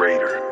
Greater.